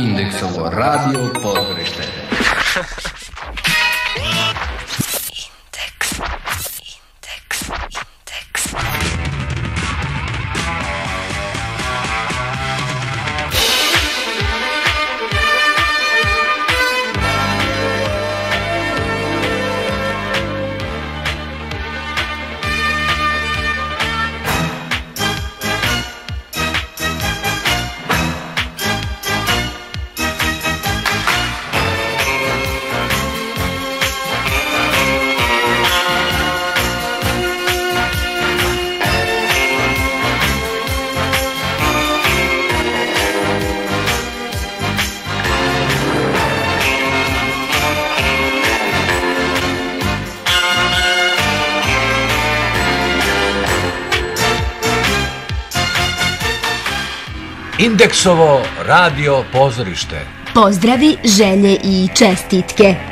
Indeksovo radio pozorište. Indeksovo radio pozorište. Pozdravi, želje i čestitke.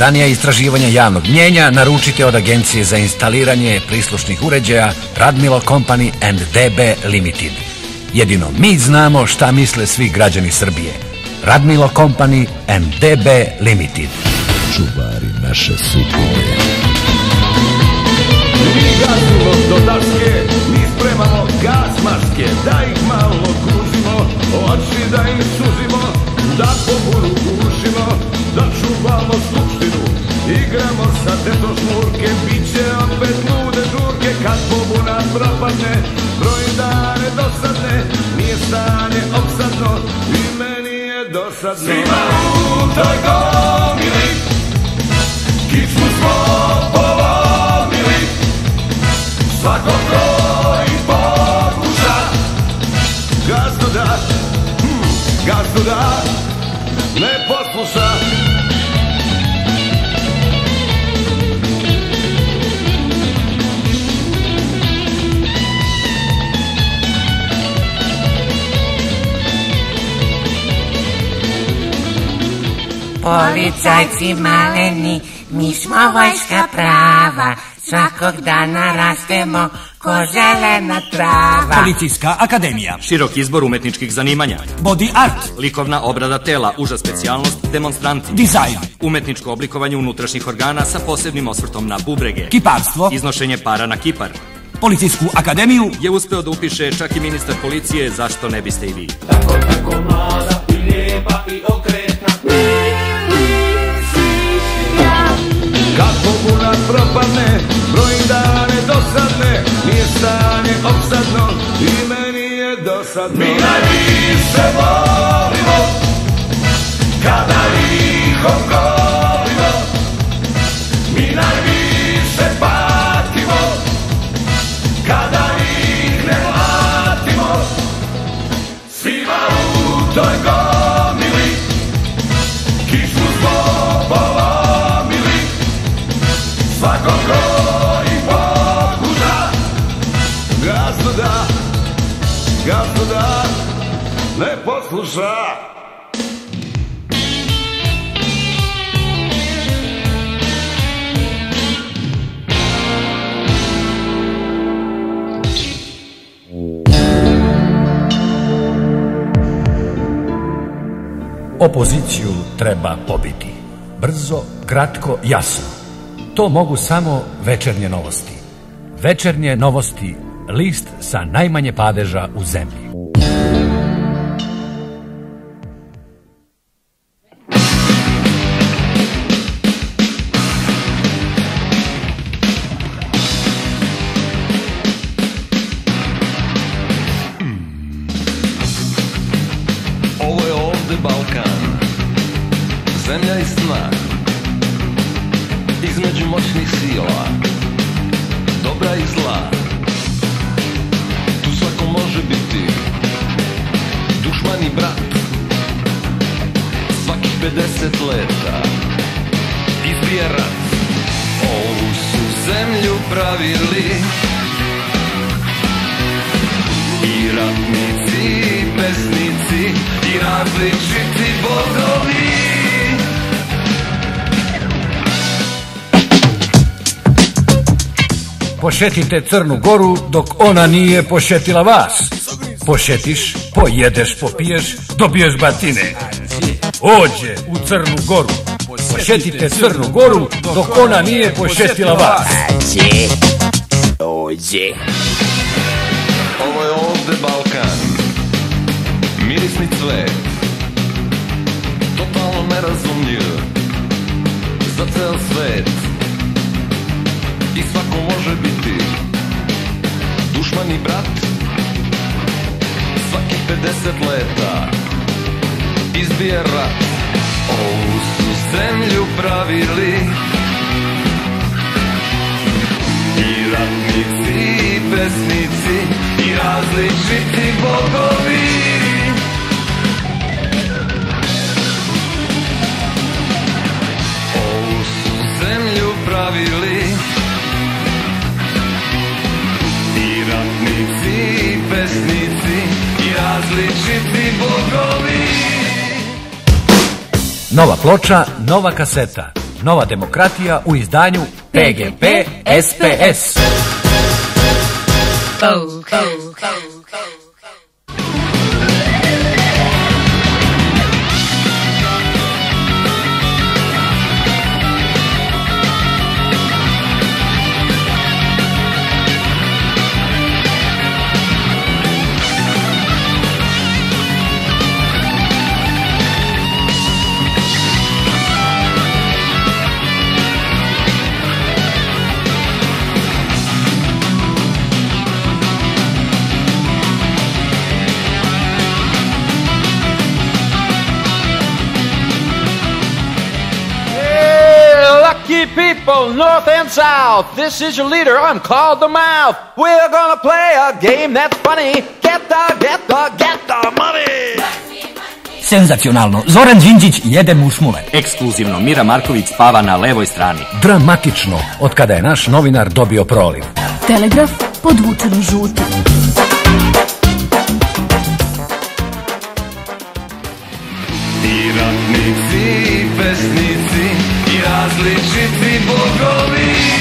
Najpouzdanija istraživanja javnog mnjenja naručite od Agencije za instaliranje prislušnih uređaja Radmilo Company and DB Limited. Jedino mi znamo šta misle svi građani Srbije. Radmilo Company and DB Limited. Čuvari naše sudbine. Nije stanje opsadno i meni je dosadno. Svima u toj gomili, kičmu smo polomili Svako broj pokuša Gazdu da, hm, gazdu da Ne posluša Policajci maleni, mi smo vojska prava, svakog dana rastemo ko zelena trava. Policijska akademija. Širok izbor umetničkih zanimanja. Body art. Likovna obrada tela, uža specijalnost, demonstranti. Dizajn. Umetničko oblikovanje unutrašnjih organa sa posebnim osvrtom na bubrege. Kiparstvo. Iznošenje para na kipar. Policijsku akademiju. Je uspeo da upiše čak i ministar policije, zašto ne biste i vi? Kad pobuna propadne, broj dane dosadne Nije stanje opsadno i meni je dosadno. Mi najviše volimo Kada ih da Ne posluša Opoziciju treba pobiti. Brzo, kratko, jasno. To mogu samo večernje novosti. Večernje novosti, list sa najmanje padeža u zemlji. Moćnih sila. Dobra i zla. Tu svako može biti. Dušman i brat. Svakih 50 leta. Izbije rat Ovu su zemlju pravili. I ratnici, i pesnici I različiti bogovi Pošetite Crnu Goru dok ona nije pošetila vas. Pošetiš, pojedeš, popiješ, dobiješ batine. Ođe u Crnu Goru. Pošetite Crnu Goru dok ona nije pošetila vas. Ovo je ovde Balkan Mirisni cvet Totalno nerazumljiv Za ceo svet Svako može biti Dušman i brat Svaki 50 leta Izbije rat Ovu su zemlju pravili I ratnici, i pesnici, i različiti bogovi. Ovu su zemlju pravili pesnici, i različiti bogovi. Nova ploča, nova kaseta. Nova demokratija u izdanju PGP SPS. Hey, north and south. This is your leader. I'm called the mouth. We're gonna play a game that's funny. Get the, get the, get the money. Senzacionalno. Zoran Đinđić jede mušmule. Ekskluzivno, Mira Marković spava na levoj strani. Dramatično, od kada je naš novinar dobio proliv. Telegraf podvučeno žuti. I ratnici, i pesnici, i različiti bogovi.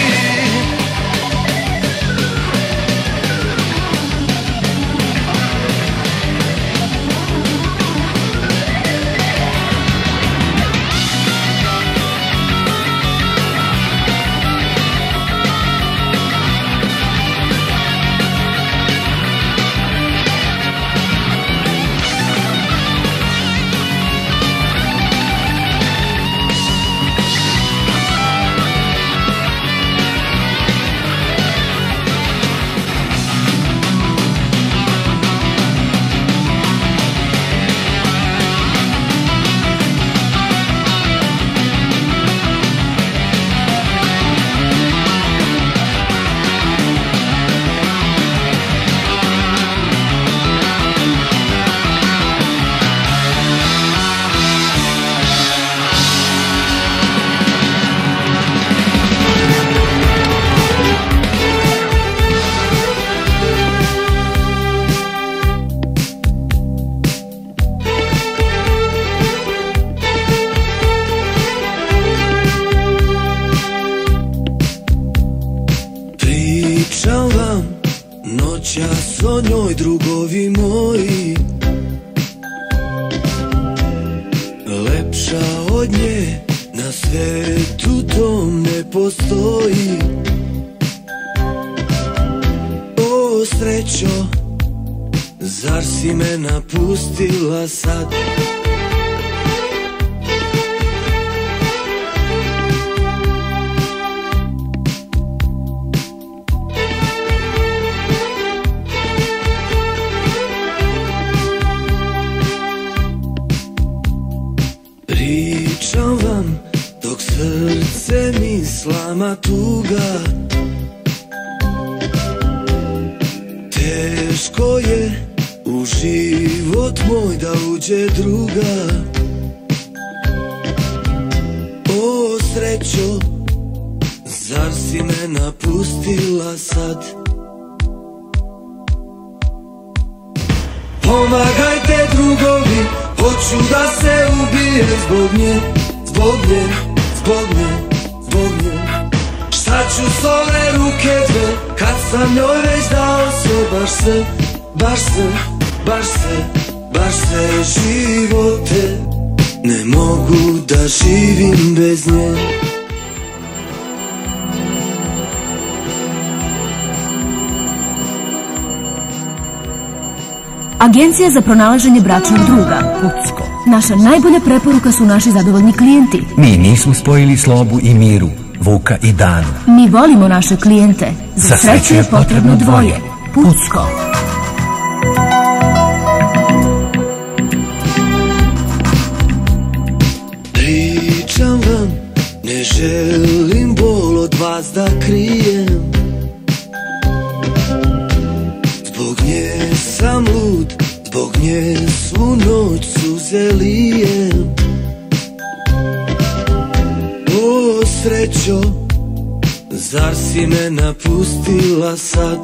Za pronalaženje bračnog druga. Pucko. Naša najbolja preporuka su naši zadovoljni klijenti. Mi nismo spojili slobu i miru, Vuka i Danu. Mi volimo naše klijente. Za sreću je potrebno dvoje. Pucko. Pričam vam, ne želim bol od vas da krijem zbog nje svu noć suze lijem O srećo, zar si me napustila sad?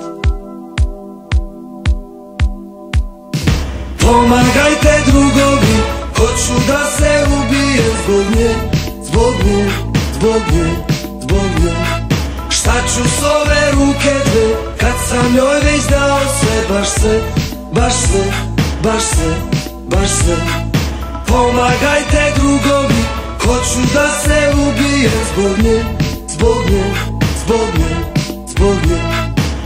Pomagajte drugovi, hoću da se ubijem zbog nje, zbog nje, zbog nje, zbog nje. Šta ću s ove ruke dve, kad sam njoj već dao sve, baš sve, baš sve, baš sve, baš sve. Pomagajte drugovi, hoću da se ubijem zbog nje, zbog nje, zbog nje, zbog nje.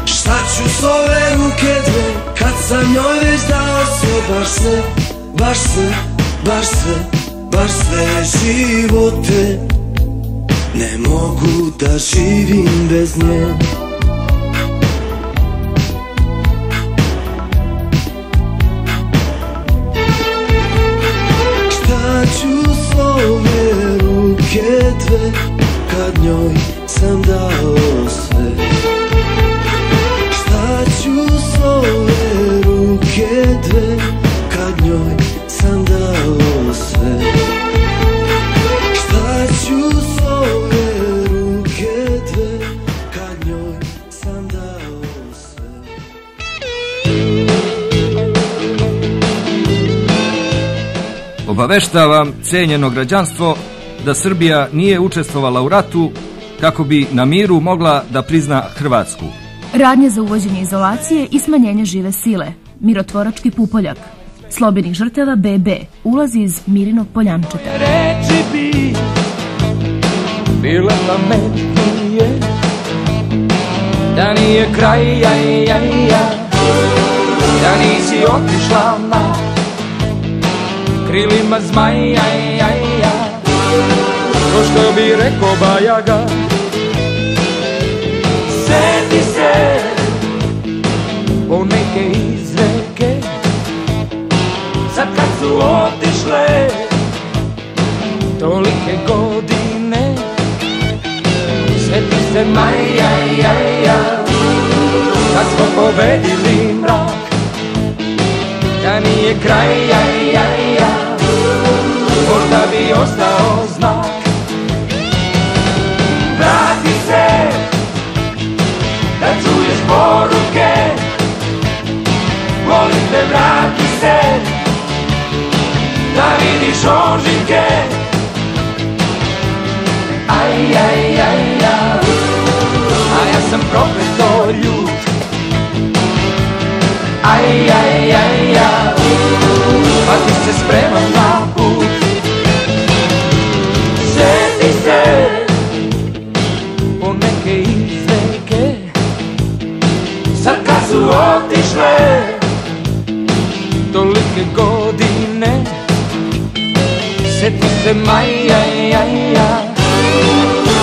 Šta ću s ove ruke dve, kad sam njoj već dao sve, baš sve, baš sve, baš sve, baš sve živote. Ne mogu da živim bez nje. Obaveštavam cijenjeno građanstvo da Srbija nije učestvovala u ratu kako bi na miru mogla da prizna Hrvatsku. Radnje za uvođenje izolacije i smanjenje žive sile. Mirotvorački pupoljak. Slobenih žrtava BB. Ulazi iz Mirinog poljančeta. reči bi Bile pametnije Da nije kraj, ja, ja, ja Krilima zmaj, ja, ja, ja Ko što bi rekao Bajaga Seti se Po neke izreke Sad kad su otišle tolike godine. Sjeti se maja, ja, ja Kad smo pobedili mrak Da nije kraj, ja, ja, ja Možda bi ostao znak Vrati se Da čuješ poruke. Volim te, vrati se Da vidiš ožiljke Aj, aj, aj, aj. A ja sam profesor ljud Aj, aj, aj, aj. A ti se spreman na se Po neke izreke. Sad kad su otišle. Tolike godine. Sjeti se maja, ja, ja.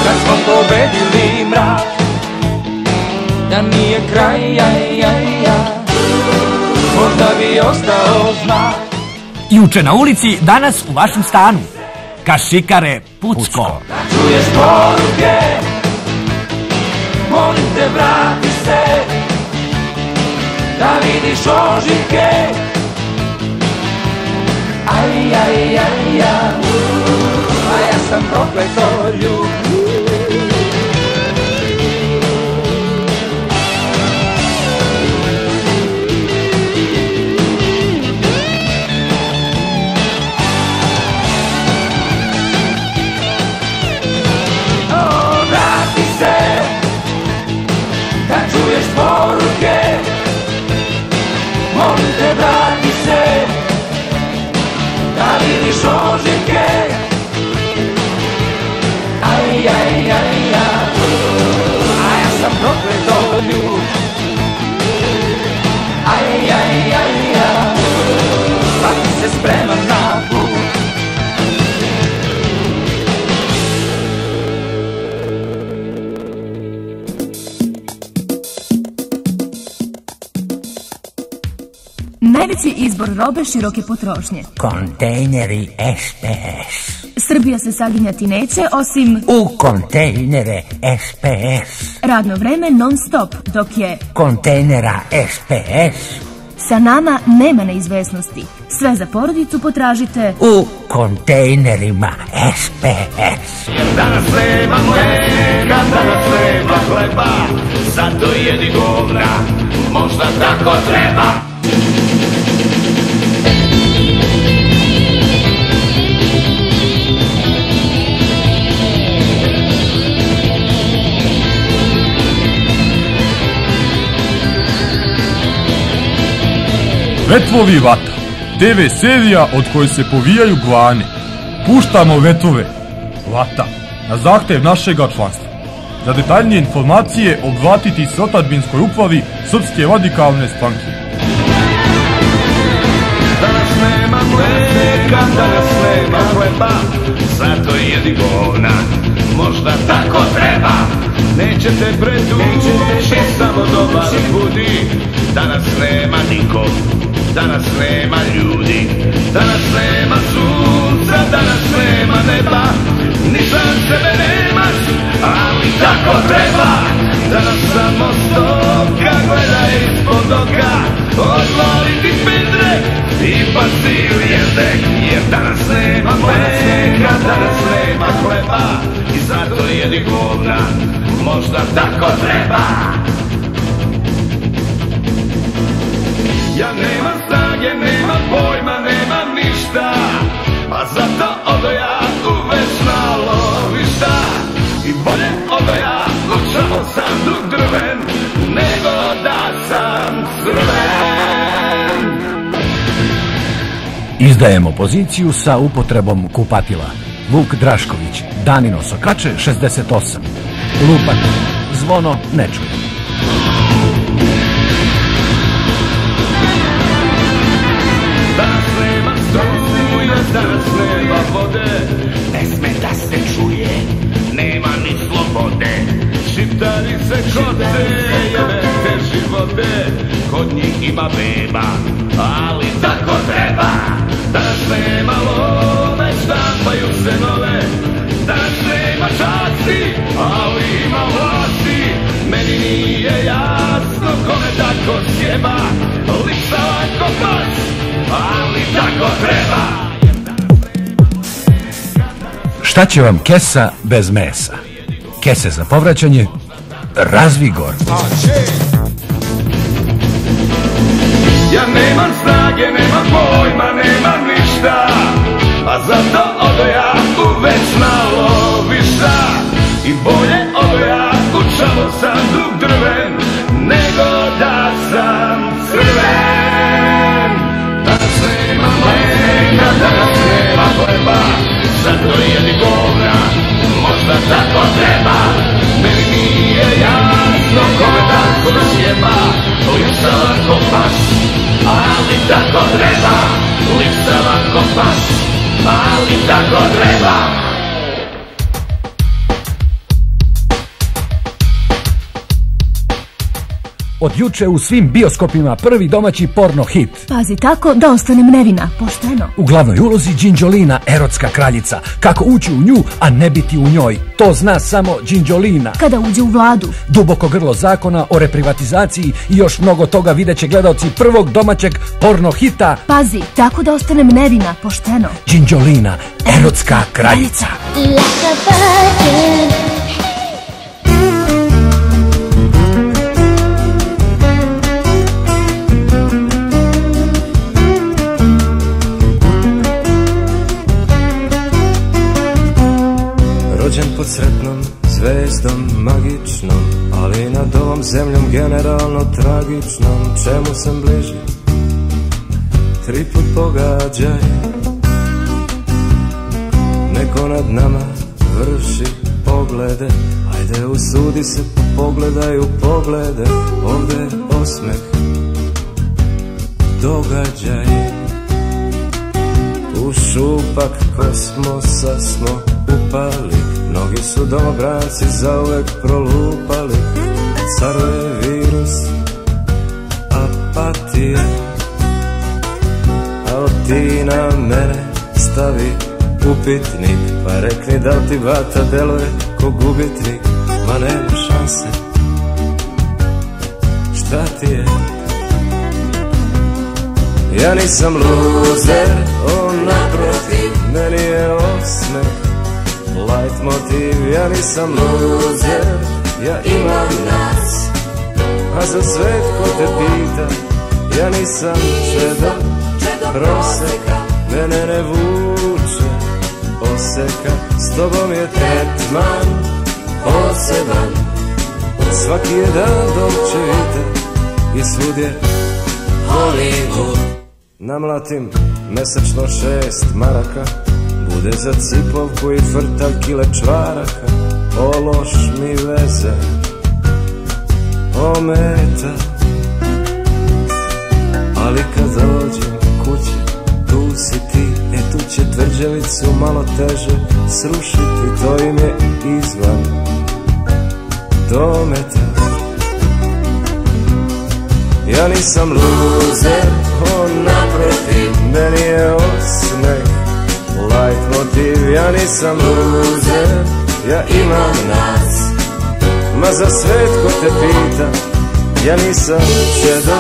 Kad smo pobedili mrak Da nije kraj, ja, ja, ja. Možda bi ostao znak. Juče na ulici, danas u vašem stanu. Kašikare Pucko. Čuješ poruke Molim te vrati se Da vidiš ožike Aj, aj, aj, aj A ja sam prokleto ljub O, robe široke potrošnje. Kontejneri SPS. Srbija se saginjati neće, osim U kontejnere SPS. radno vreme non stop, dok je Kontejnera SPS. sa nama nema neizvesnosti. Sve za porodicu potražite U kontejnerima SPS. Danas nema mleka, danas nema hleba Zato jedi govna, možda tako treba Vetvovi vata. TV serija od koje se povijaju glane. Puštamo vetove. Vata. Na zahtev našega članstva. Za detaljnije informacije obratiti se otadbinskoj upravi Srpske radikalne stranke. Danas nema mleka, danas nema hleba Zato jedi govna, možda tako treba Nećete pretući, samo dobar budi. Danas nema nikog, danas nema ljudi. Danas nema sunca, danas nema neba. Ni sam sebe nemaš, ali tako treba. Danas samo stoka gleda ispod oka. Odvaliti pedre i pasti jezek Jer danas nema mleka, danas nema hleba. I zato jedi govna, možda tako treba Ja nemam snage, nemam pojma, nemam ništa A zato odo ja u večna lovišta I bolje odo ja u dug drven Nego da sam crven Izdajemo poziciju sa upotrebom kupatila. Vuk Drašković, Danino Sokače, 68. Lupak, zvono, ne čuje. Danas nema struje, danas nema vode. Ne sme da se čuje, nema ni slobode. Šiptari se kode, jebe te živote. Kod njih ima beba, ali tako treba. Danas nema love, štampaju se nove. Danas nema časti, ali ima vlasti Meni nije jasno kome tako sjeba Lipsa lako pas, ali tako treba Šta će vam kesa bez mesa? Kese za povraćanje, razvigor. Ja nemam snage, nemam pojma, nemam ništa A zato odo ja u večna lovišta I bolje ovo ja u sam dug drven Nego da sam crven. Danas nema mleka, danas nema hleba Zato jedi govna, možda tako treba. Meni nije jasno kome tako to je Lipsava kompas, ali tako treba. Lipsava kompas, ali tako treba. Od juče u svim bioskopima prvi domaći porno hit. Pazi tako da ostanem nevina, pošteno. U glavnoj ulozi Đinđolina, erotska kraljica. Kako ući u nju, a ne biti u njoj. To zna samo Đinđolina. Kada uđe u vladu. Duboko grlo zakona o reprivatizaciji i još mnogo toga videće gledalci prvog domaćeg porno hita. Pazi, tako da ostanem nevina, pošteno. Đinđolina, erotska kraljica. Like pod sretnom zvezdom magičnom Ali nad ovom zemljom generalno tragičnom. Čemu sam bliži? Tri put pogađaj. Neko nad nama vrši poglede. Ajde usudi se pogledaj u poglede. Ovde osmeh. Događaj. U šupak kosmosa smo upali Mnogi su domobranci zauvek prolupali Caruje virus apatije. Al ti na mene stavi upitnik Pa rekni da ti vata deluje ko gubitnik? Ma nema šanse. Šta ti je? Ja nisam luzer, on naprotiv, meni je osmeh Light motiv, ja nisam luzer, ja imam nas. A za svet ko te pita, ja nisam čedo, proseka. Mene ne vuče oseka, s tobom je tretman poseban. Svaki je dan dolče vite i svud je Hollywood. Namlatim mesečno šest maraka Bude za cipovku i frtaljkile čvaraka O loš mi veze Ometa Ali kad dođem kući Tu si ti, e tu će tvrđavicu malo teže Srušiti, to im je izvan Dometa. Ja nisam luzer, on naprotiv, meni je osmeh Light motiv, ja nisam luzer, ja imam nas. Ma za svet ko te pita, ja nisam čedo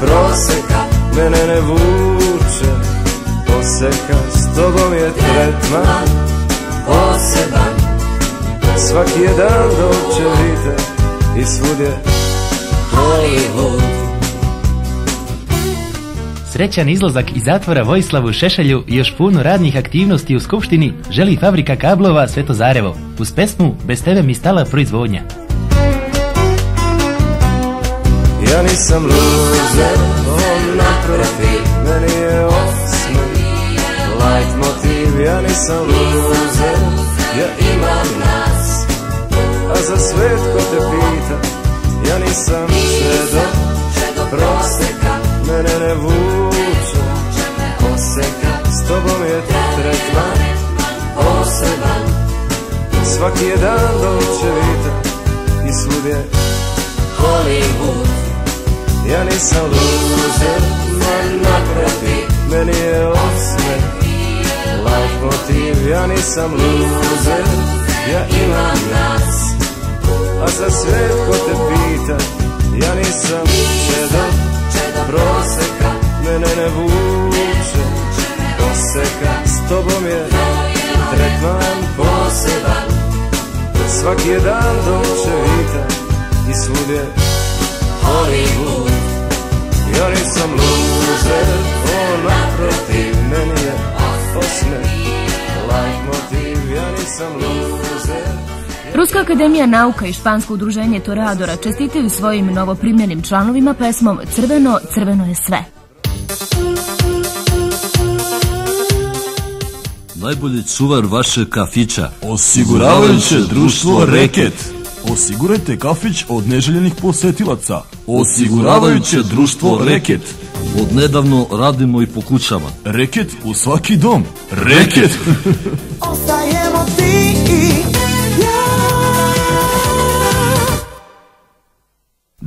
Proseka, mene ne vuče Poseka, s tobom je tretman Poseban. Svaki je dan doće vite I svud je Hollywood Srećan izlazak iz zatvora Vojislavu Šešelju i još puno radnih aktivnosti u Skupštini želi fabrika kablova Sveto Zarevo. Uz pesmu Bez tebe mi stala proizvodnja. Ja nisam luzer, on naprotiv, meni je osmeh Light motiv, ja nisam luzer, ja imam nas. A za svet ko te pita, ja nisam čedo, proseka Mene ne vuče, oseka, s tobom je tretman poseban. Svaki je dan doće vita i svud je Hollywood. Ja nisam luzer, ma naprotiv, meni je osmeh Life motiv, ja nisam luzer, ja imam nas. A za svet ko te pita, ja nisam čedo, proseka. Mene ne vuče, oseka, s tobom je tretman poseban Svaki je dan doće vita i svud je Hollywood. Ja nisam luzer, on naprotiv meni je osmeh. Life motiv, ja nisam luzer Ruska akademija nauka i špansko udruženje Toreadora čestitaju svojim novoprimljenim članovima pesmom Crveno, crveno je sve. najbolji čuvar vašeg kafića. Osiguravajuće društvo Reket. Osigurajte kafić od neželjenih posetilaca. Osiguravajuće društvo Reket. Od nedavno radimo i po kućama. Reket u svaki dom. Reket!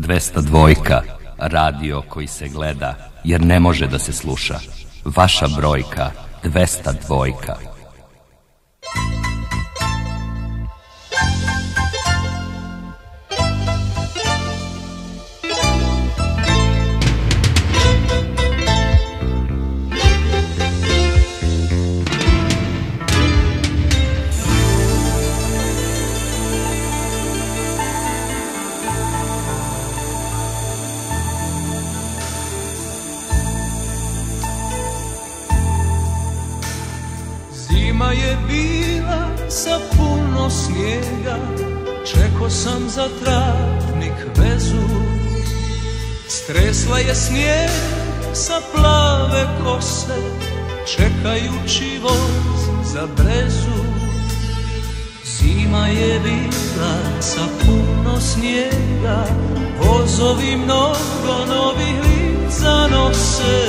202. Radio koji se gleda, jer ne može da se sluša. Vaša brojka 202. snijeg sa plave kose Čekajući voz za brezu. Zima je bila sa puno snijega Vozovi mnogo novih lica nose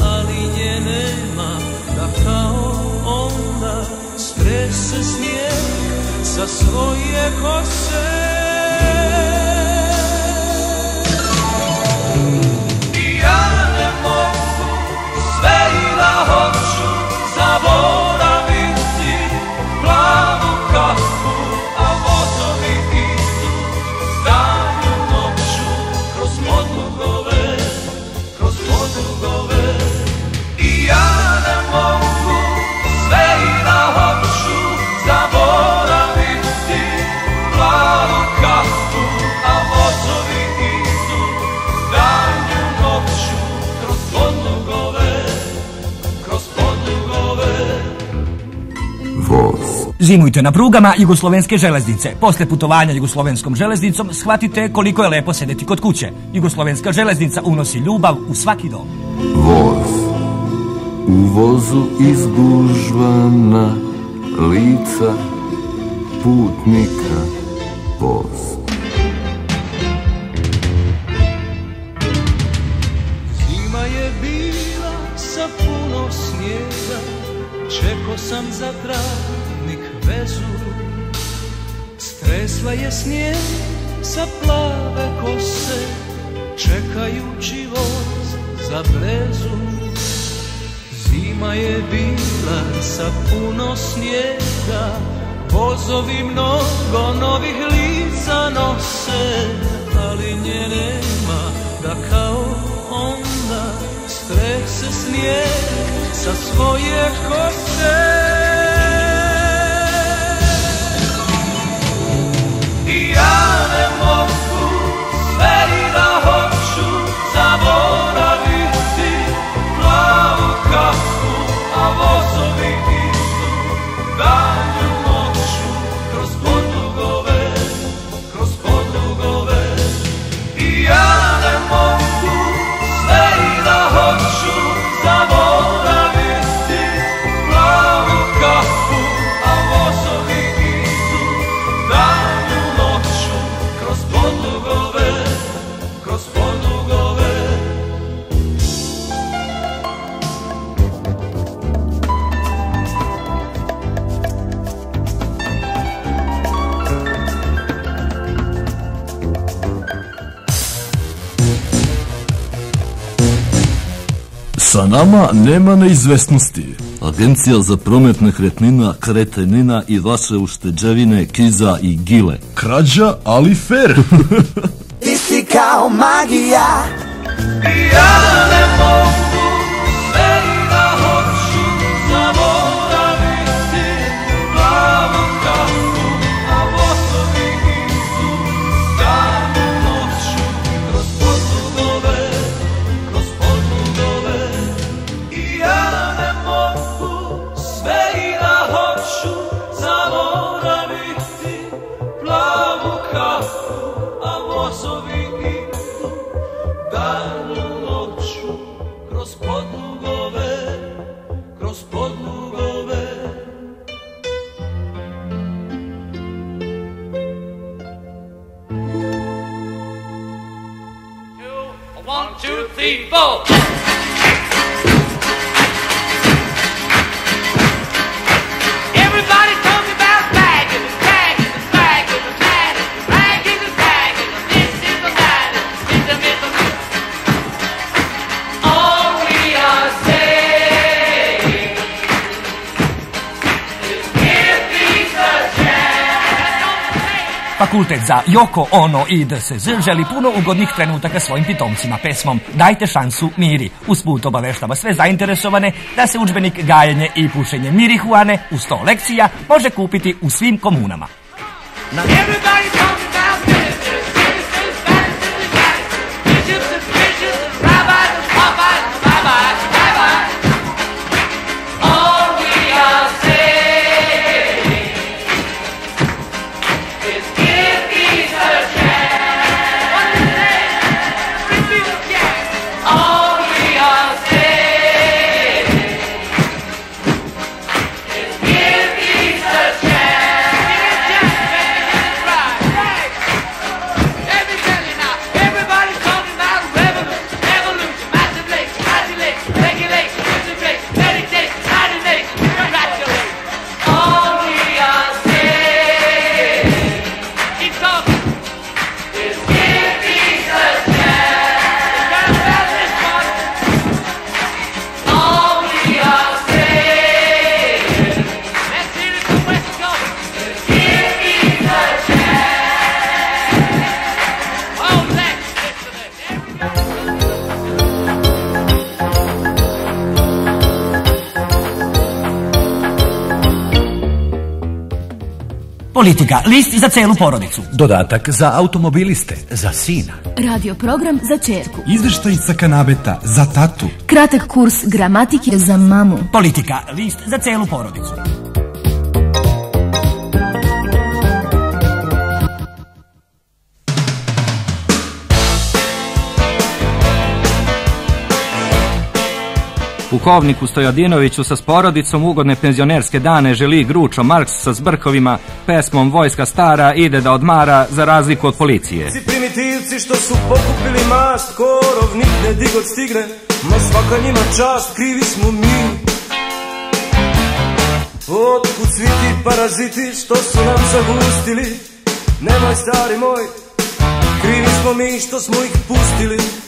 Ali nje nema da kao onda strese snijeg sa svoje kose sve Zimujte na prugama Jugoslovenske železnice. Posle putovanja Jugoslovenskom železnicom shvatite koliko je lepo sedeti kod kuće. Jugoslovenska železnica unosi ljubav u svaki dom. Voz U vozu izgužvana lica putnika voz je sa plave kose Čekajući voz za brezu. Zima je bila sa puno snijega Vozovi mnogo novih lica nose Ali nje nema da kao onda strese snijeg sa svoje kose I ja ne nama nema neizvesnosti. Agencija za promet nekretnina, kretenina i vaše ušteđevine, kiza i gile. Krađa, ali fair. Ti si kao magija I ja Fakultet za Joko, Ono i DSZ želi puno ugodnih trenutaka svojim pitomcima pesmom Dajte šansu miri. Usput obaveštava sve zainteresovane da se udžbenik gajenje i pušenje mirihuane u 100 lekcija može kupiti u svim komunama. Everybody Politika, list za celu porodicu. Dodatak za automobiliste, za sina. Radio program za čerku. Izveštaj sa kanabeta za tatu. Kratak kurs gramatike za mamu. Politika, list za celu porodicu. Pukovniku Stojadinoviću sa sporodicom ugodne penzionerske dane želi Gručo Marks sa zbrkovima, pesmom Vojska stara ide da odmara za razliku od policije. Ci primitivci što su pokupili mast Korov nikne digod stigne Ma svaka njima čast, krivi smo mi. Otkud svi ti paraziti što su nam zagustili? Nemoj stari moj, krivi smo mi što smo ih pustili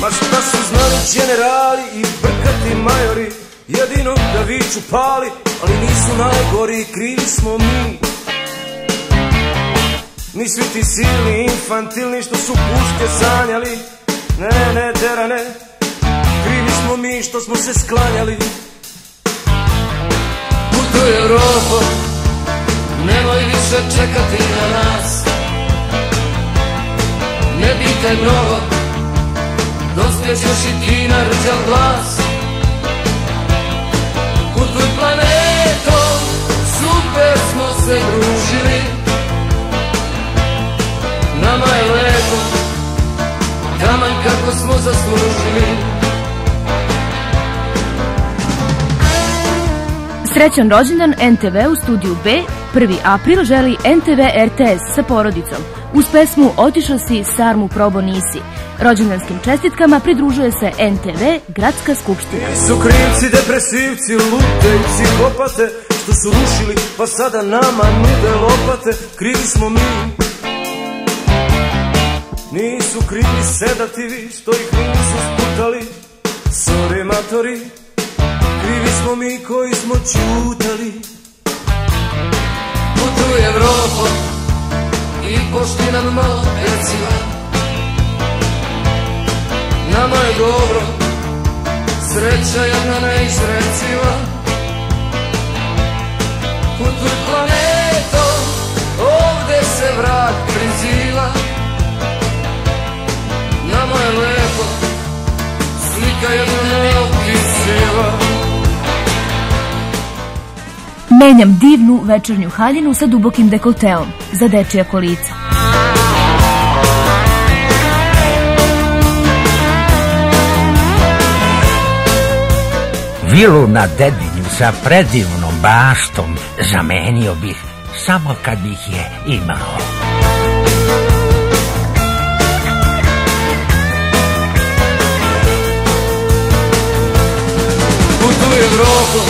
Ma šta su znali generali i brkati majori? Jedino da viču pali, ali nisu najgori, krivi smo mi. Ni svi ti silni infantilni što su puške sanjali. Ne, ne, derane Krivi smo mi što smo se sklanjali. Putuj Evropo, nemoj više čekati na nas. Ne pitaj mnogo, dospjećeš i ti na rđav glas Putuj planetom, super smo se družili Nama je lepo, taman kako smo zaslužili Srećan rođendan NTV u studiju B, 1. april želi NTV RTS sa porodicom. Uz pesmu Otišao si, sarmu probo nisi. Rođendanskim čestitkama pridružuje se NTV, Gradska skupština. Su krivci, depresivci, lute i Što su rušili pa sada nama nude lopate. Krivi smo mi. Nisu krivi sedativi što ih nisu sputali. Sorry matori Krivi smo mi koji smo čutali Putuj Evropo i pošti nam malo Nama je dobro, sreća jedna neizreciva. Putuj planetom, ovde se vrat priziva Nama je lepo, slika jedna neopisiva. Menjam divnu večernju haljinu sa dubokim dekolteom za dečija kolica. vilu na dedinju sa predivnom baštom zamenio bih samo kad bih je imao. Putuj Evropu,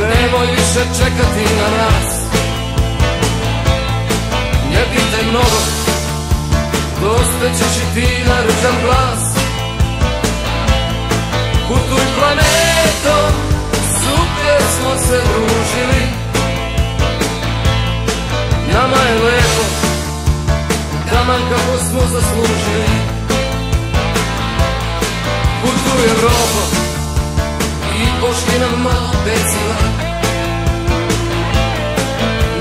nemoj više čekati na nas. Ne pitaj mnogo, dostaćeš i ti na glas. Putuj planetom Super smo se družili. Nama je lepo Taman kako smo zaslužili. Putuj Evropo I pošli nam malo peciva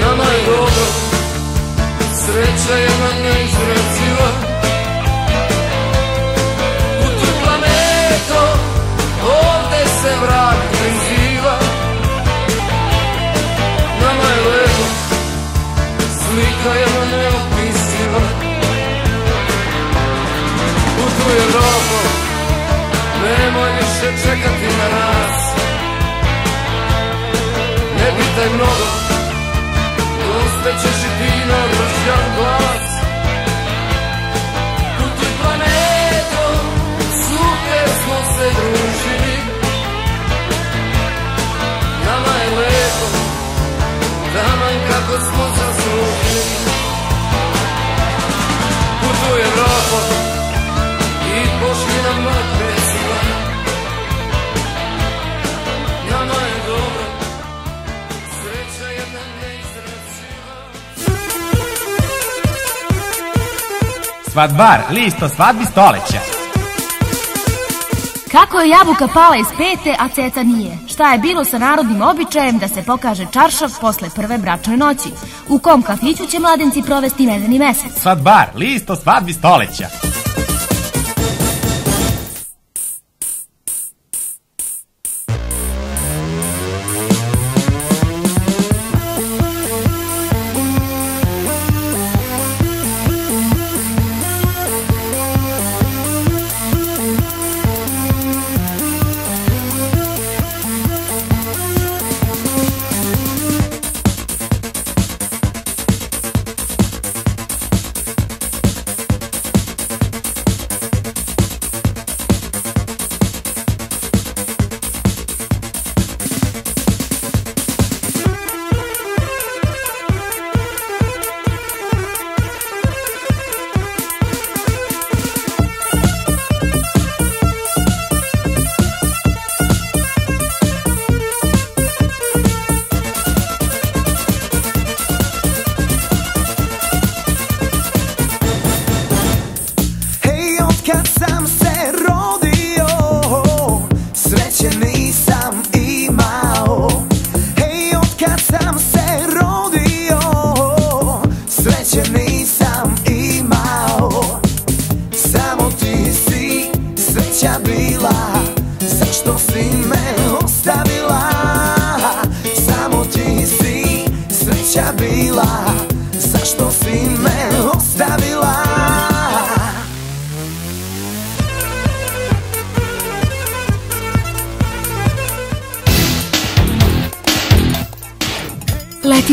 Nama je dobro Sreća je nam neizraziva Putuj Vrag priziva. Nama je lepo Slika je neopisiva. Putuj Evropo Nemoj više čekati na nas. Ne pitaj mnogo Dospećeš i ti na glas. Smo se družili kako smo zaslužili Putuj Evropo I pošli nam na pesiva Nama je dobro Sreća jedna neizraziva Svadbar, listo svadbi stoleća. Kako je jabuka pala iz pete, a ceca nije? Šta je bilo sa narodnim običajem da se pokaže čaršav posle prve bračne noći? U kom kafiću će mladenci provesti medeni mesec? Svadbar, listo svadbi stoleća.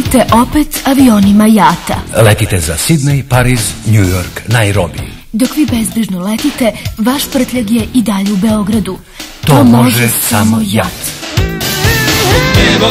Letite opet avionima jata. Letite za Sydney, Pariz, New York, Nairobi. Dok vi bezbrižno letite, vaš prtljag je i dalje u Beogradu. To može samo jat. Nebo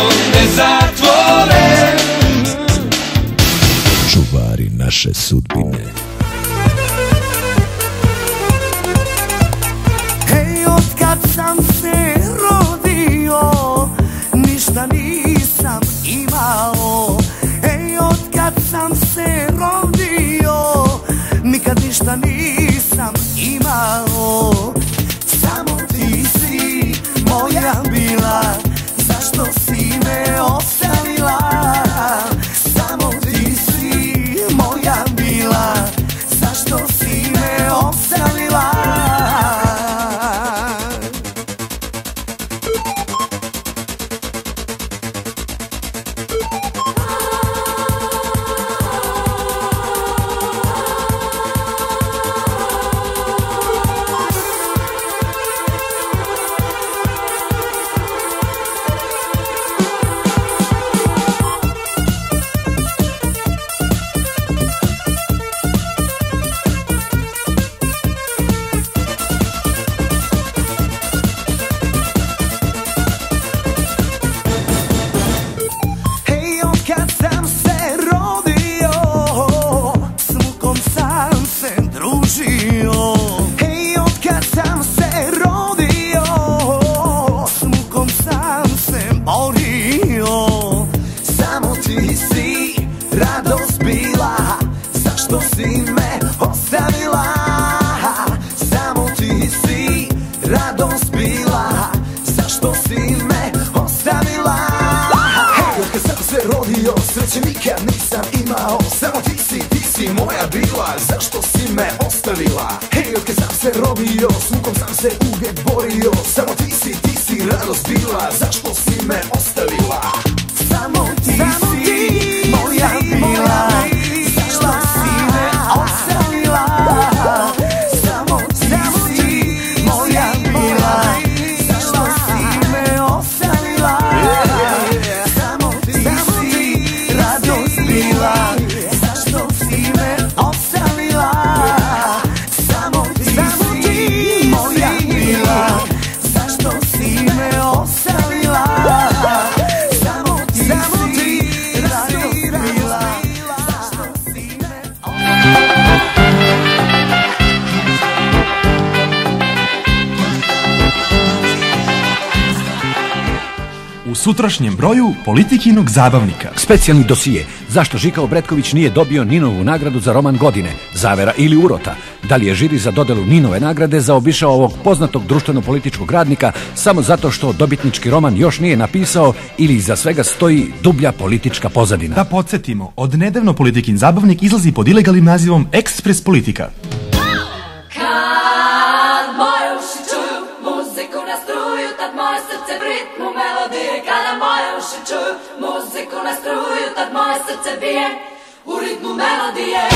sutrašnjem broju politikinog zabavnika. Specijalni dosije. Zašto Žikao Bretković nije dobio Ninovu nagradu za roman godine, Zavera ili Urota? Da li je žiri za dodelu Ninove nagrade zaobišao ovog poznatog društveno-političkog radnika samo zato što dobitnički roman još nije napisao ili iza svega stoji dublja politička pozadina? Da podsjetimo, od nedavno politikin zabavnik izlazi pod ilegalnim nazivom Ekspres Politika. Uši čuju muziku na struju, tad moje srce bije u ritmu melodije.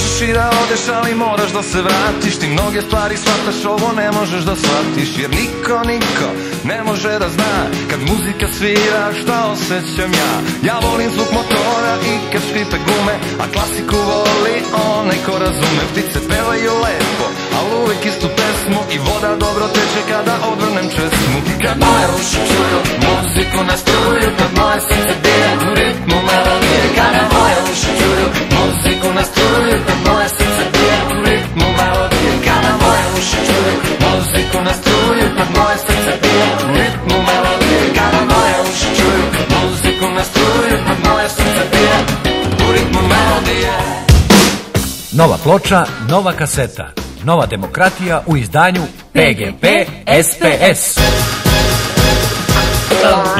Možeš i da odeš, ali moraš da se vratiš. Ti mnoge stvari shvataš, ovo ne možeš da shvatiš Jer niko, niko ne može da zna. Kad muzika svira, šta osjećam ja? Ja volim zvuk motora i kad škripe gume A klasiku voli onaj ko razume. Ptice pevaju lepo, ali uvek istu pesmu I voda dobro teče kada odvrnem česmu. Kad moje uši čuju muziku na struju Kad moje srce bije u ritmu melodije Kada moje uši čuju muziku na struju moje srce bije u ritmu melodije Kada moje uši čuju muziku na struju moje srce bije u ritmu melodije Kada moje uši čuju muziku na struju moje srce bije u ritmu melodije Nova ploča, nova kaseta. Nova demokratija u izdanju PGP SPS.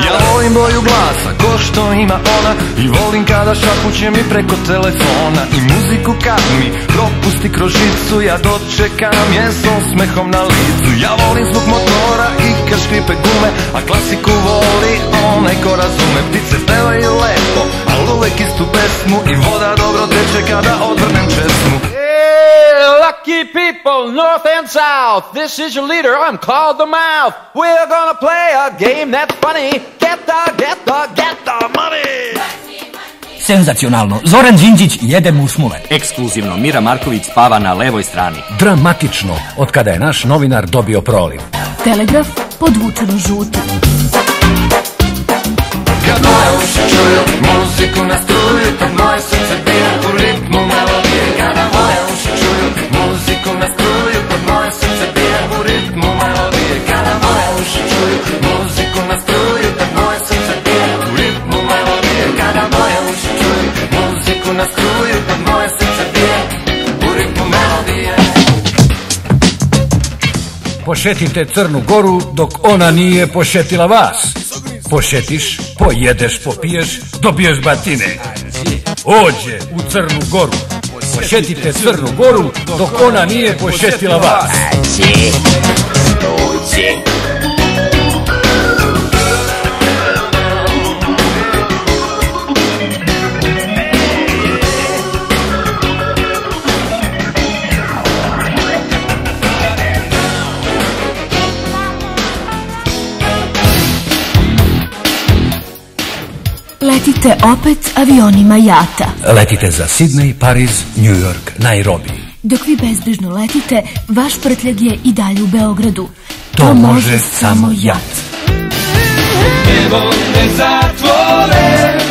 Ja volim boju glasa, ko što ima ona I volim kada šapuće mi preko telefona. I muziku kad mi propusti kroz žicu Ja dočekam je s osmehom na licu. Ja volim zvuk motora i kad škripe gume A klasiku voli onaj ko razume. Ptice pevaju lepo, al uvek istu pesmu I voda dobro teče kada odvrnem Hey, people, north and south. This is your leader. I'm called the mouth. We're gonna play a game that's funny. Get the, get the, get the money. Senzacionalno. Zoran Đinđić jede mušmule. Ekskluzivno, Mira Marković spava na levoj strani. Dramatično, od kada je naš novinar dobio proliv. Telegraf podvučeno žuti. Kad moje uši čuju muziku na struju Kad moje srce bije Pošetite Crnu Goru dok ona nije pošetila vas. Pošetiš, pojedeš, popiješ, dobiješ batine. Ođe u Crnu Goru. Pošetite Crnu Goru dok ona nije pošetila vas. Letite opet avionima jata. Letite za Sydney, Pariz, New York, Nairobi. Dok vi bezbrižno letite, vaš prtljag je i dalje u Beogradu. To može samo jat. Nebo ne zatvore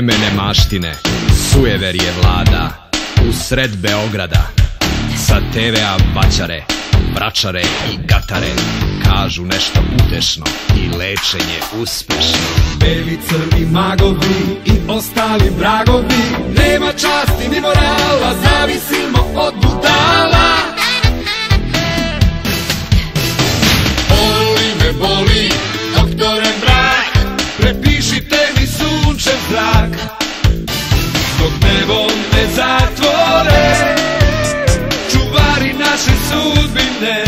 vreme nemaštine, sujeverje vlada, u sred Beograda, sa TV-a bačare, vračare i gatare, kažu nešto utešno i lečenje uspešno. Beli crni magovi i ostali vragovi Nema časti ni morala, zavisimo od budala Dok nebo me zatvore. Čuvari naše sudbine.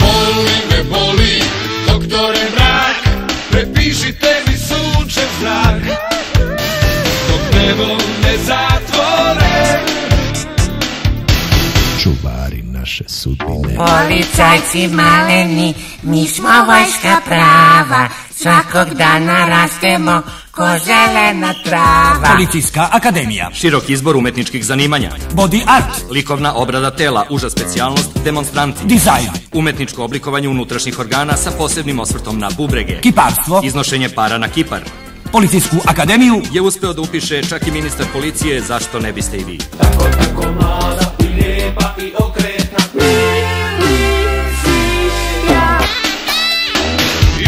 Boli me boli, doktore mrak. Prepišite mi sunčev zrak. Dok nebo me zatvore. Čuvari naše sudbine. Policajci maleni, mi smo vojska prava, svakog dana rastemo ko zelena trava. Policijska akademija. Širok izbor umetničkih zanimanja. Body art. Likovna obrada tela, uža specijalnost, demonstranti. Dizajn. Umetničko oblikovanje unutrašnjih organa sa posebnim osvrtom na bubrege. Kiparstvo. Iznošenje para na kipar. Policijsku akademiju. Je uspeo da upiše čak i ministar policije, zašto ne biste i vi?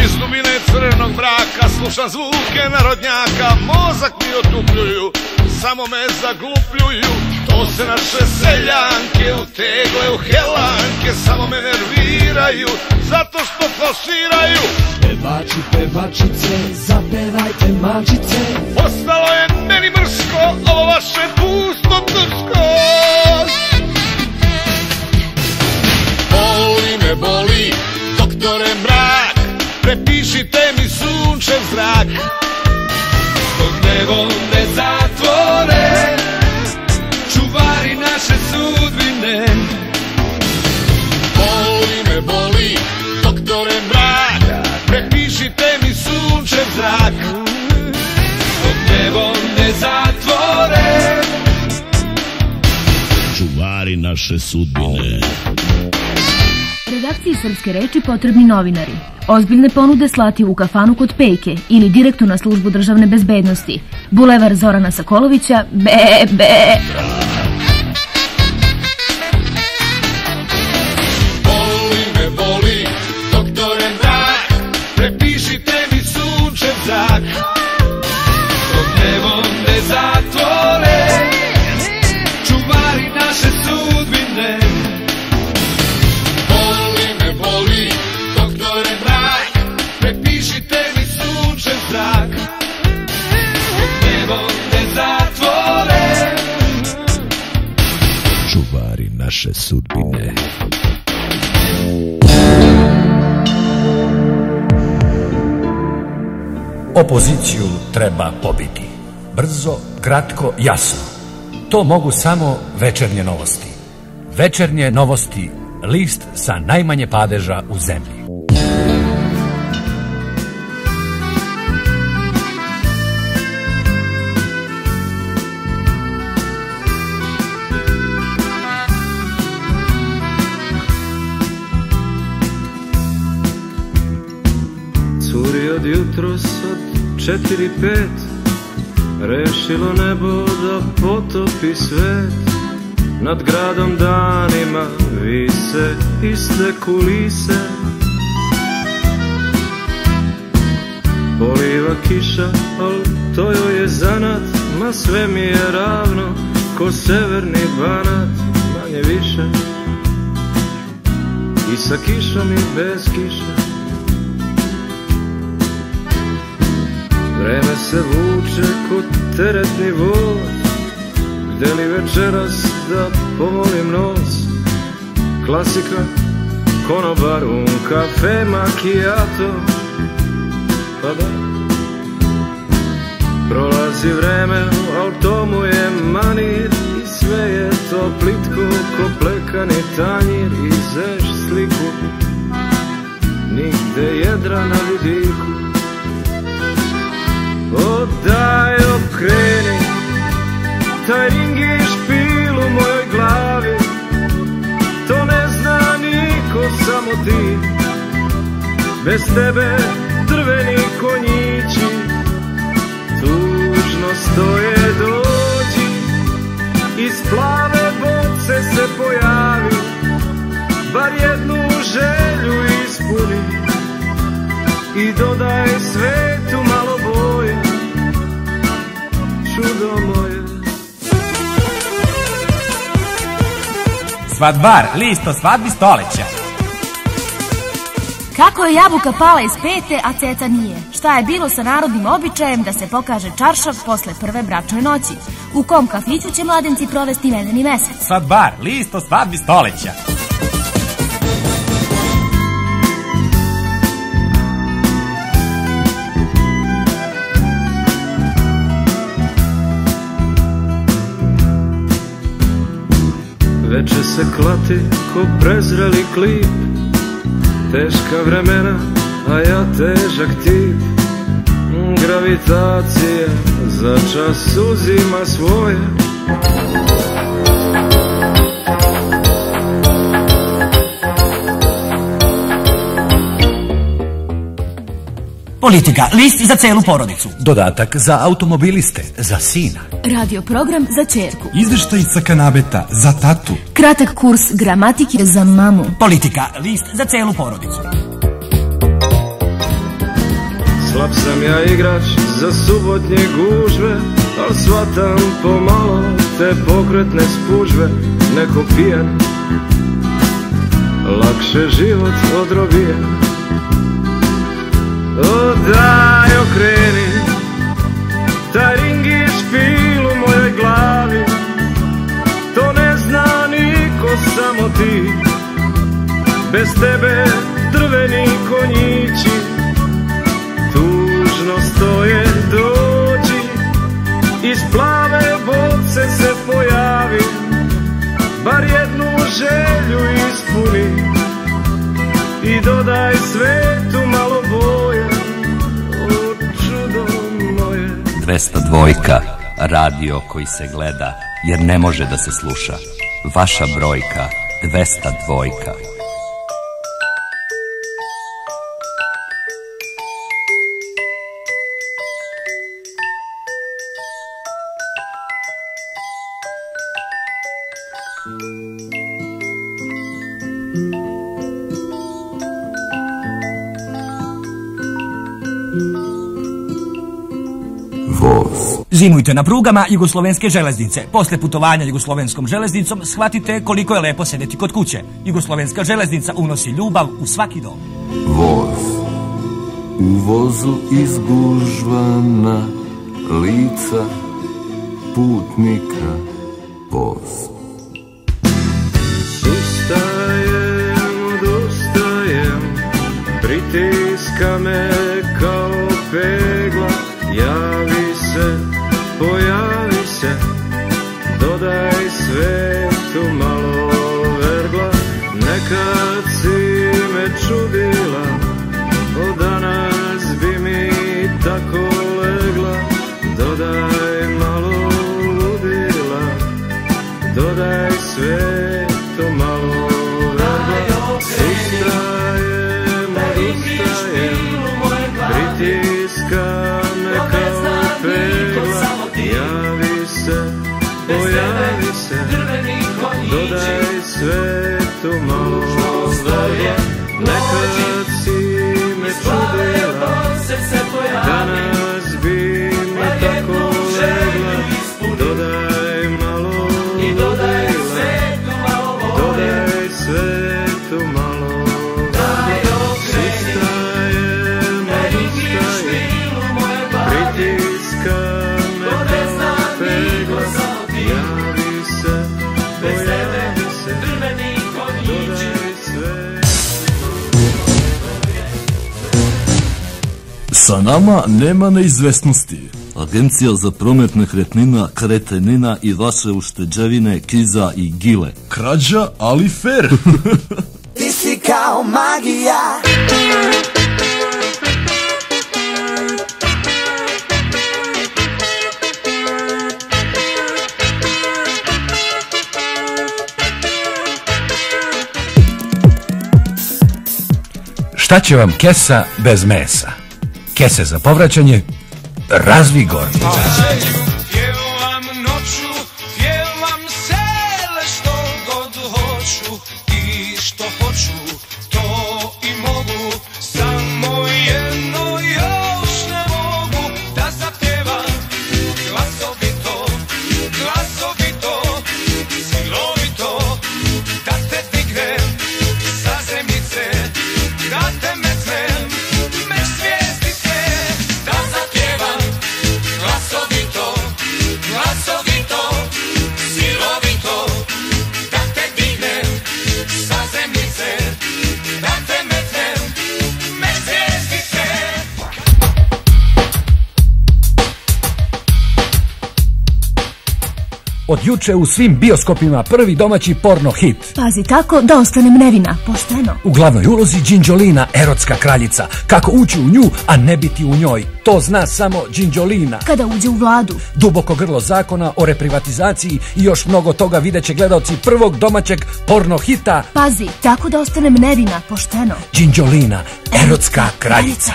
Iz dubine crnog mraka slušam zvuke narodnjaka Mozak mi otupljuju, samo me zaglupljuju. To se naše seljanke utegle u helanke Samo me nerviraju, zato što falširaju Pevači, pevačice, zapevajte mačice. Ostalo je meni mrsko, ovo vaše pusto drsko. Boli me boli, doktore mrak Prepišite mi sunčev zrak. Dok nebo me zatvore Čuvari naše sudbine. Boli me boli, doktore mrak Prepišite mi sunčev zrak. Dok nebo me zatvore Čuvari naše sudbine. Redakciji Srpske reči potrebni novinari. Ozbiljne ponude slati u kafanu kod Pejke ili direktno na službu državne bezbednosti. Bulevar Zorana Sokolovića, be, be. Opoziciju treba pobiti. Brzo, kratko, jasno. To mogu samo večernje novosti. Večernje novosti, list sa najmanje padeža u zemlji. Jutros od četiri pet Rešilo nebo da potopi svet. Nad gradom danima vise iste kulise. Poliva kiša, al to joj je zanat Ma sve mi je ravno, ko severni banat Manje više. I sa kišom i bez kiše Vreme se vuče kod teretni voz. Gde li večeras da pomolim nos? Klasika, konobar, un kafe, macchiato. Pa da. Prolazi vreme, al to mu je manir I sve je to plitko ko plekani tanjir. I zeš sliku Nigde jedra na vidiku O daj okreni Taj ring i špil u mojoj glavi. To ne zna niko, samo ti. Bez tebe drveni konjići Tu stoje dođi Iz plave boce se pojavi Bar jednu želju ispuni. I dodaj svetu malo Čudo moje Svadbar, list o svadbi stoleća. Kako je jabuka pala iz pete, a ceta nije? Šta je bilo sa narodnim običajem da se pokaže čaršav posle prve bračne noći? U kom kafiću će mladenci provesti medeni mesec? Svadbar, list o svadbi stoleća. Se klati ko prezreli klip Teška vremena, a ja težak tip Gravitacija za čas uzima svoje Politika, list za celu porodicu. Dodatak za automobiliste, za sina. Radio program za čerku. Izveštaj sa kanabeta za tatu. Kratak kurs gramatike za mamu. Politika, list za celu porodicu. Slab sam ja igrač za subotnje gužve Al svatam pomalo te pokretne spužve Neko pijan Lakše život odrobijen O daj okreni Taj špil u mojoj glavi ti. Bez tebe drveni konjići Tužno stoje dođi Iz plave boce se pojavi Bar jednu želju ispuni. I dodaj svetu malo boje O čudo moje. 202 radio koji se gleda jer ne može da se sluša. Vaša brojka 202. Zimujte na prugama Jugoslovenske železnice. Posle putovanja Jugoslovenskom železnicom shvatite koliko je lepo sedeti kod kuće. Jugoslovenska železnica unosi ljubav u svaki dom. Voz. U vozu izgužvana lica putnika voz. Sustajem, odustajem Pritiska me kao pegla Javi se, pojavi se Dodaj svetu malo vergla Nekad si me čudila Sa nama nema neizvesnosti. Agencija za promet nekretnina, kretenina i vaše ušteđevine, kiza i gile. Krađa, ali fair. Ti si kao magija Šta će vam kesa bez mesa? Kese za povraćanje? Razvigor. Od juče u svim bioskopima prvi domaći porno hit. Pazi tako da ostanem nevina, pošteno. U glavnoj ulozi Đinđolina, erotska kraljica. Kako ući u nju, a ne biti u njoj. To zna samo Đinđolina. Kada uđe u vladu, Duboko grlo zakona o reprivatizaciji i još mnogo toga vidjet će gledalci prvog domaćeg porno hita pazi tako da ostanem nevina, pošteno. Đinđolina, erotska kraljica.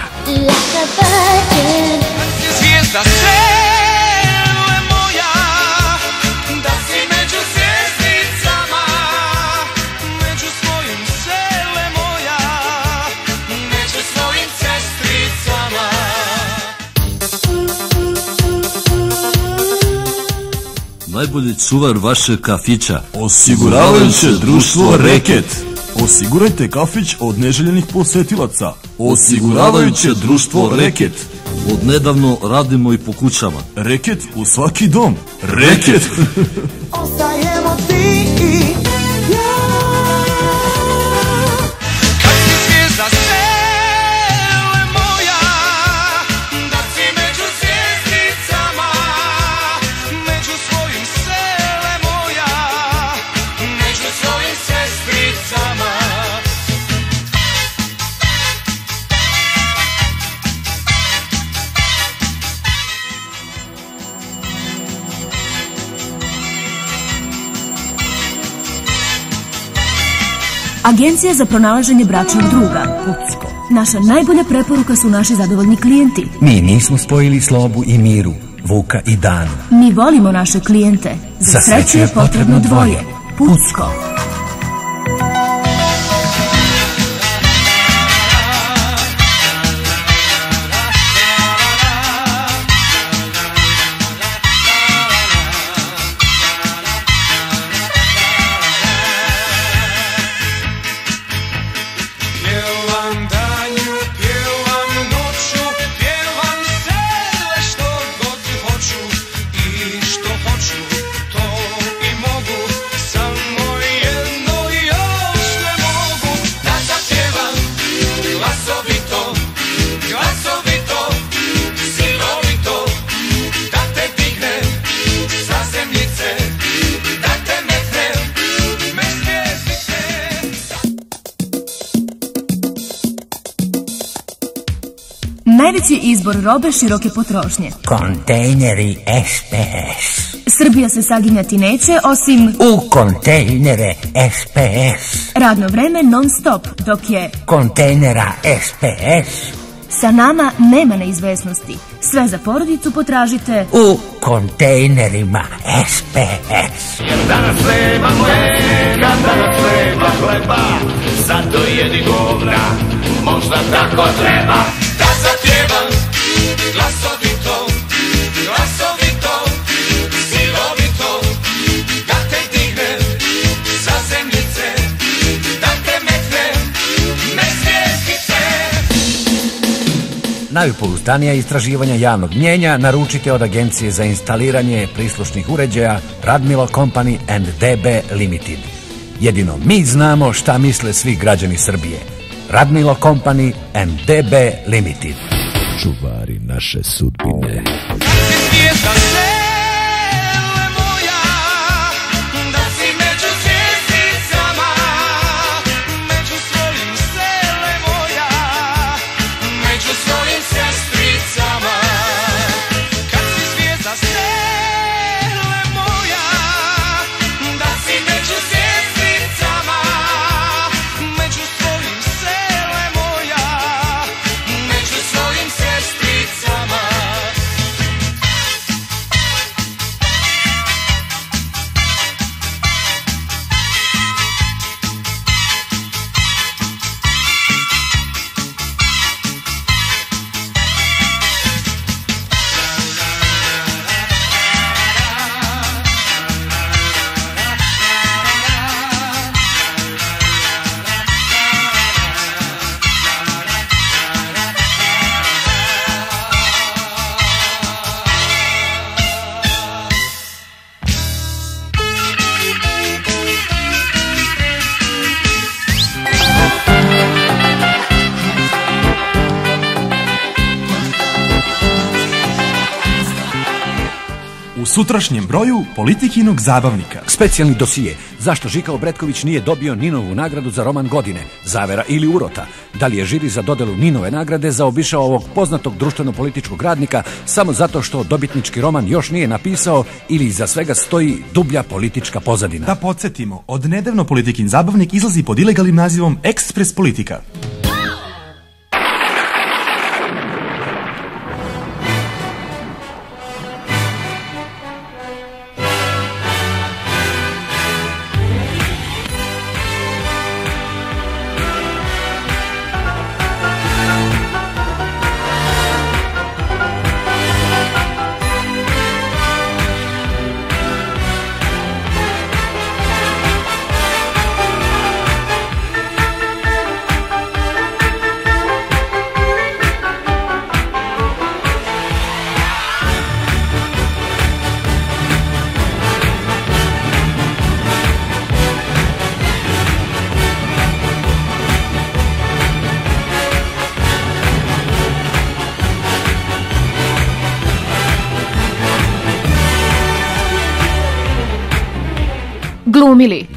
Zvijezda sele Najbolji čuvar vašeg kafića. Osiguravajuće društvo Reket. Osigurajte kafić od neželjenih posetilaca. Osiguravajuće društvo Reket. Od nedavno radimo i po kućama. Reket u svaki dom. Reket! Agencija za pronalaženje bračnog druga. Pucko. Naša najbolja preporuka su naši zadovoljni klijenti. Mi nismo spojili slobu i miru, Vuka i Danu. Mi volimo naše klijente. Za sreću je potrebno dvoje. Pucko. Izbor robe široke potrošnje. Kontejneri SPS. Srbija se saginjati neće, osim U kontejnere SPS. radno vreme non stop, dok je Kontejnera SPS. sa nama nema neizvesnosti. Sve za porodicu potražite U kontejnerima SPS. Danas nema mleka, danas nema hleba, zato jedi govna, možda tako treba. Glasovito, glasovito, silovito, da te. Najpouzdanija istraživanja javnog mnjenja naručite od Agencije za instaliranje prislušnih uređaja Radmilo Company and DB Limited. Jedino mi znamo šta misle svi građani Srbije. Radmilo Company and DB Limited. Čuvari naše sudbine. Sutrašnjem broju Politikinog zabavnika. Specijalni dosije. Zašto Žika Obretković nije dobio Ninovu nagradu za roman godine? Zavera ili urota? Da li je žiri za dodelu Ninove nagrade zaobišao ovog poznatog društveno-političkog radnika samo zato što dobitnički roman još nije napisao ili iza svega stoji dublja politička pozadina? Da podsjetimo, od nedavno Politikin zabavnik izlazi pod ilegalnim nazivom Ekspres Politika.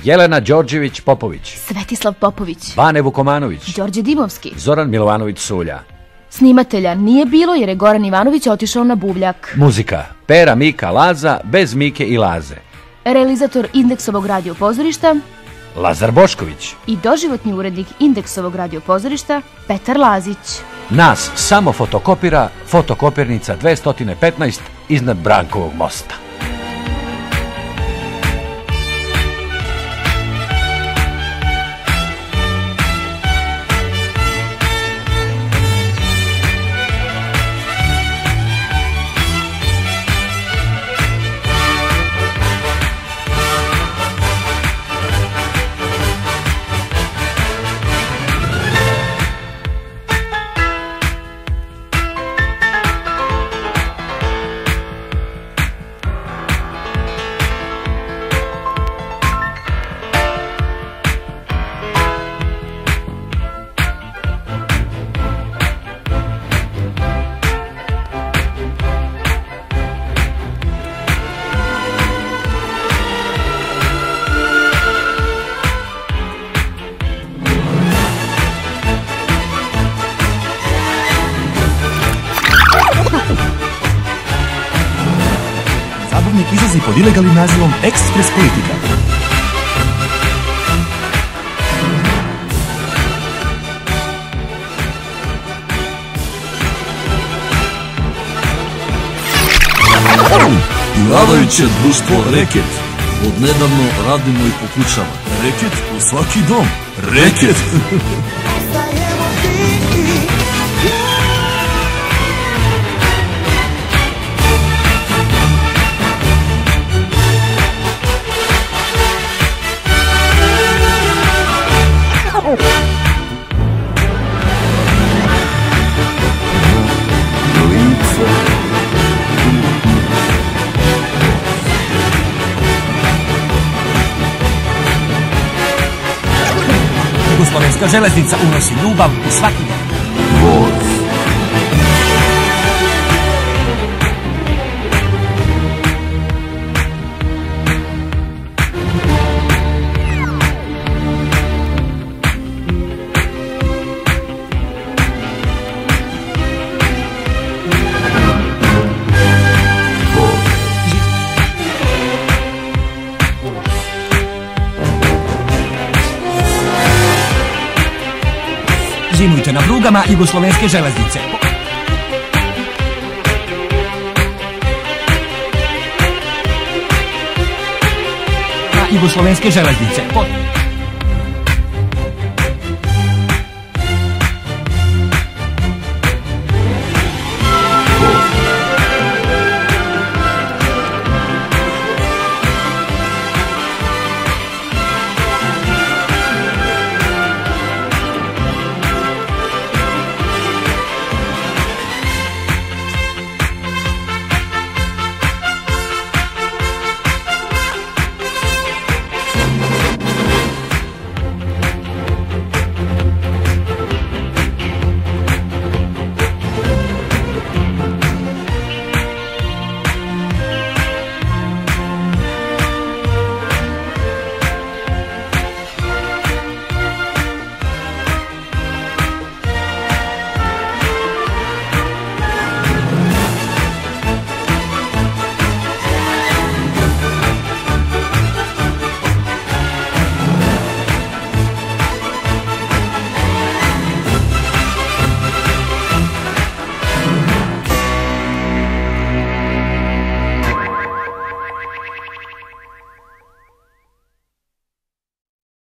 Jelena Đorđević Popović, Svetislav Popović, Bane Vukomanović, Đorđe Dimovski. Zoran Milovanović Sulja. Snimatelja nije bilo jer je Goran Ivanović otišao na buvljak. Muzika Pera, Mika, Laza, bez Mike i Laze. Realizator Indeksovog radio pozorišta Lazar Bošković. i doživotni urednik Indeksovog radio pozorišta Petar Lazić. Nas samo fotokopira fotokopirnica 215 iznad Brankovog mosta. Nazivom Ekspres Politika. Vladajuće društvo Reket. Odnedavno radimo i po kućama. Reket u svaki dom. Reket! Jugoslovenska železnica unosi ljubav u svaki dom. Prugama Jugoslovenske železnice. Na Jugoslovenske železnice.